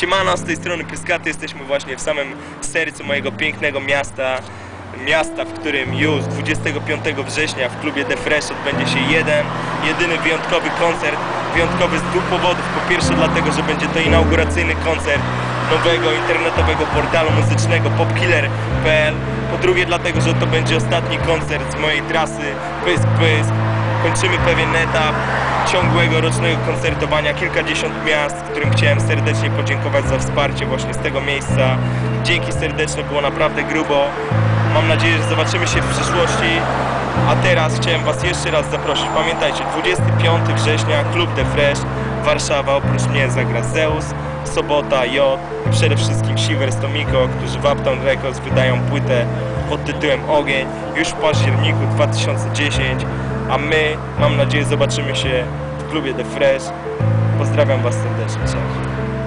Siemano, z tej strony Pyskaty, jesteśmy właśnie w samym sercu mojego pięknego miasta. Miasta, w którym już 25 września w klubie The Fresh odbędzie się jeden, jedyny wyjątkowy koncert. Wyjątkowy z dwóch powodów. Po pierwsze dlatego, że będzie to inauguracyjny koncert nowego internetowego portalu muzycznego popkiller.pl. Po drugie dlatego, że to będzie ostatni koncert z mojej trasy Pysk Pysk. Kończymy pewien etap ciągłego rocznego koncertowania, kilkadziesiąt miast, którym chciałem serdecznie podziękować za wsparcie właśnie z tego miejsca. Dzięki serdeczne, było naprawdę grubo. Mam nadzieję, że zobaczymy się w przyszłości. A teraz chciałem Was jeszcze raz zaprosić. Pamiętajcie, 25 września, Klub The Fresh, Warszawa. Oprócz mnie zagra Zeus, Sobota, J i przede wszystkim Shivers Tomiko, którzy w Uptown Records wydają płytę pod tytułem Ogień już w październiku 2010. A my, mam nadzieję, zobaczymy się w klubie The Fresh. Pozdrawiam Was serdecznie. Cześć.